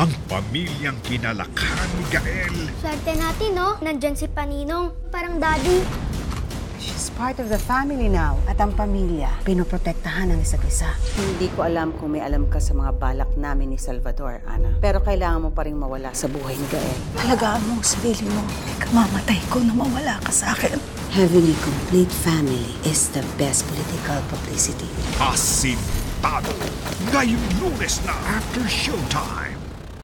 ang pamilyang kinalakhan ni Gael. Swerte natin, no? Nandyan si Paninong. Parang daddy. She's part of the family now. At ang pamilya, pinoprotektahan ng isa't isa. Hindi ko alam kung may alam ka sa mga balak namin ni Salvador, Ana. Pero kailangan mo pa rin mawala sa buhay ni Gael. Halagaan mo sarili mo. Kamamatay ko na mawala ka sa akin. Having a complete family is the best political publicity. Asintado. Ngayong lunes na after showtime.